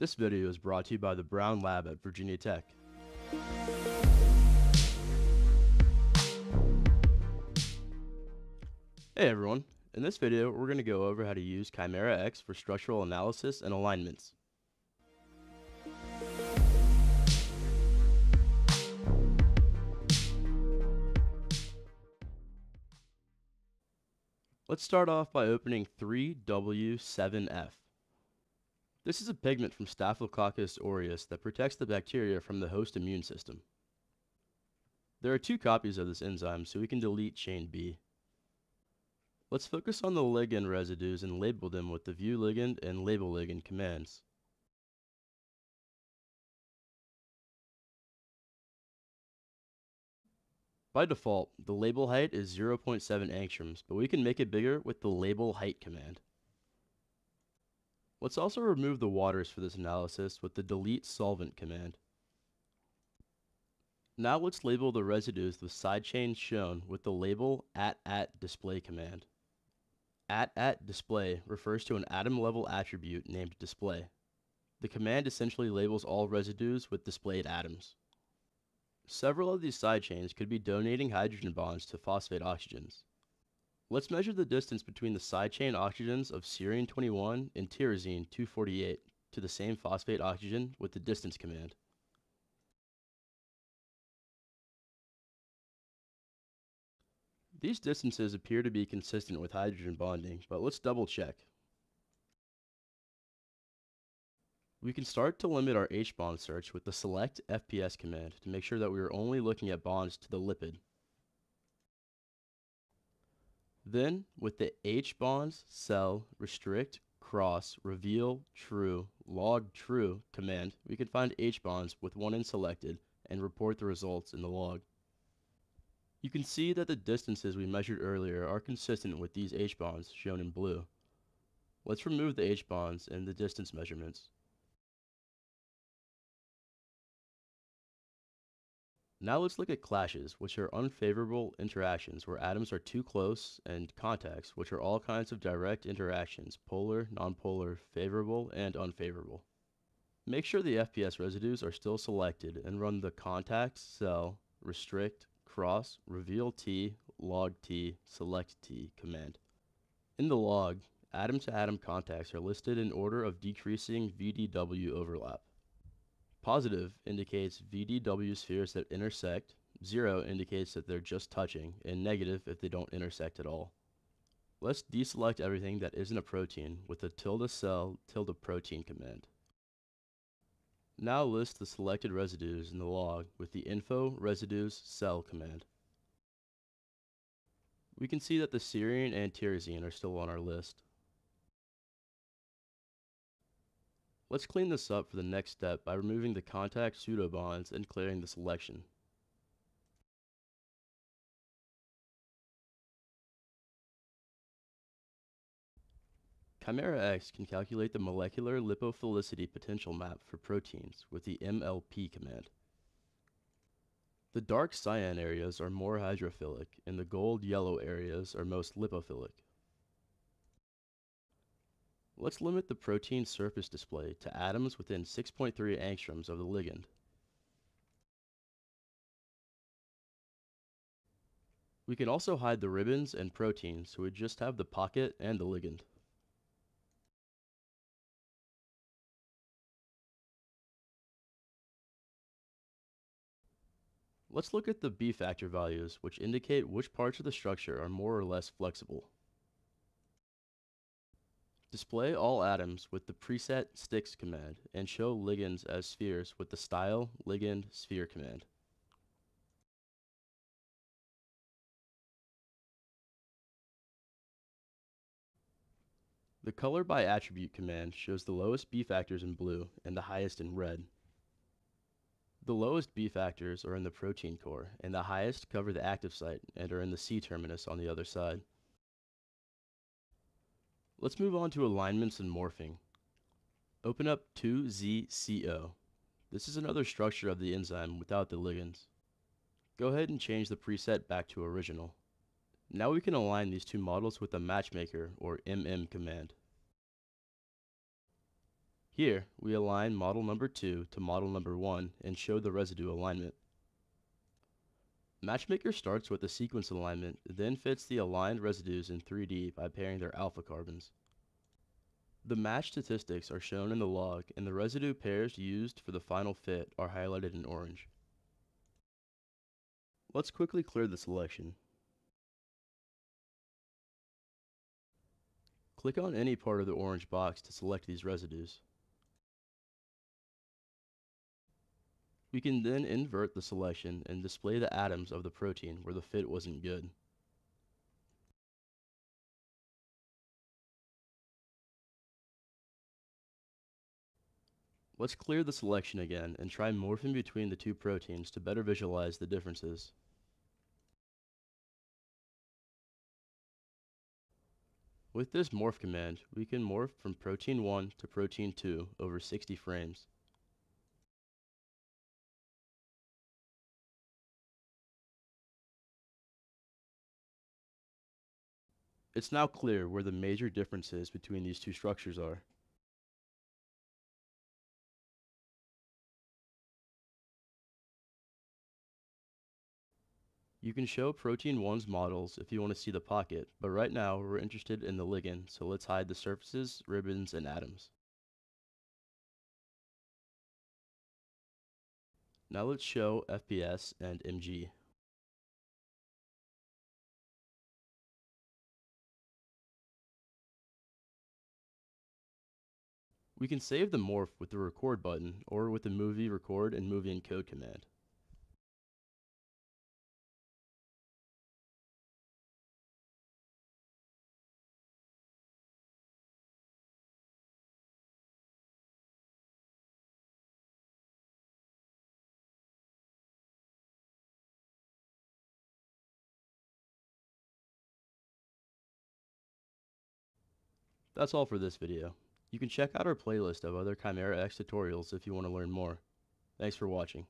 This video is brought to you by the Brown Lab at Virginia Tech. Hey everyone, in this video we're going to go over how to use ChimeraX for structural analysis and alignments. Let's start off by opening 3W7F. This is a pigment from Staphylococcus aureus that protects the bacteria from the host immune system. There are two copies of this enzyme, so we can delete chain B. Let's focus on the ligand residues and label them with the view ligand and label ligand commands. By default, the label height is 0.7 angstroms, but we can make it bigger with the label height command. Let's also remove the waters for this analysis with the delete solvent command. Now let's label the residues with side chains shown with the label at at display command. At at display refers to an atom level attribute named display. The command essentially labels all residues with displayed atoms. Several of these side chains could be donating hydrogen bonds to phosphate oxygens. Let's measure the distance between the side chain oxygens of serine 21 and tyrosine 248 to the same phosphate oxygen with the distance command. These distances appear to be consistent with hydrogen bonding, but let's double check. We can start to limit our H-bond search with the select FPS command to make sure that we are only looking at bonds to the lipid. Then, with the H bonds, sel, restrict, cross, reveal, true, log true command, we can find H bonds with one end selected and report the results in the log. You can see that the distances we measured earlier are consistent with these H bonds shown in blue. Let's remove the H bonds and the distance measurements. Now let's look at clashes, which are unfavorable interactions where atoms are too close, and contacts, which are all kinds of direct interactions, polar, nonpolar, favorable, and unfavorable. Make sure the FPS residues are still selected and run the contact, sel, restrict, cross, reveal T, log T, select T command. In the log, atom-to-atom -atom contacts are listed in order of decreasing VDW overlap. Positive indicates VDW spheres that intersect, 0 indicates that they're just touching, and negative if they don't intersect at all. Let's deselect everything that isn't a protein with the tilde sel tilde protein command. Now list the selected residues in the log with the info residues sel command. We can see that the serine and tyrosine are still on our list. Let's clean this up for the next step by removing the contact pseudobonds and clearing the selection. Chimera X can calculate the molecular lipophilicity potential map for proteins with the MLP command. The dark cyan areas are more hydrophilic and the gold yellow areas are most lipophilic. Let's limit the protein surface display to atoms within 6.3 angstroms of the ligand. We can also hide the ribbons and proteins so we just have the pocket and the ligand. Let's look at the B factor values, which indicate which parts of the structure are more or less flexible. Display all atoms with the preset sticks command and show ligands as spheres with the style ligand sphere command. The color by attribute command shows the lowest B factors in blue and the highest in red. The lowest B factors are in the protein core and the highest cover the active site and are in the C terminus on the other side. Let's move on to alignments and morphing. Open up 2ZCO. This is another structure of the enzyme without the ligands. Go ahead and change the preset back to original. Now we can align these two models with the matchmaker or MM command. Here, we align model number 2 to model number 1 and show the residue alignment. Matchmaker starts with the sequence alignment, then fits the aligned residues in 3D by pairing their alpha carbons. The match statistics are shown in the log and the residue pairs used for the final fit are highlighted in orange. Let's quickly clear the selection. Click on any part of the orange box to select these residues. We can then invert the selection and display the atoms of the protein where the fit wasn't good. Let's clear the selection again and try morphing between the two proteins to better visualize the differences. With this morph command, we can morph from protein 1 to protein 2 over 60 frames. It's now clear where the major differences between these two structures are. You can show protein 1's models if you want to see the pocket, but right now we're interested in the ligand, so let's hide the surfaces, ribbons, and atoms. Now let's show FPS and MG. We can save the morph with the record button or with the movie record and movie encode command. That's all for this video. You can check out our playlist of other ChimeraX tutorials if you want to learn more. Thanks for watching.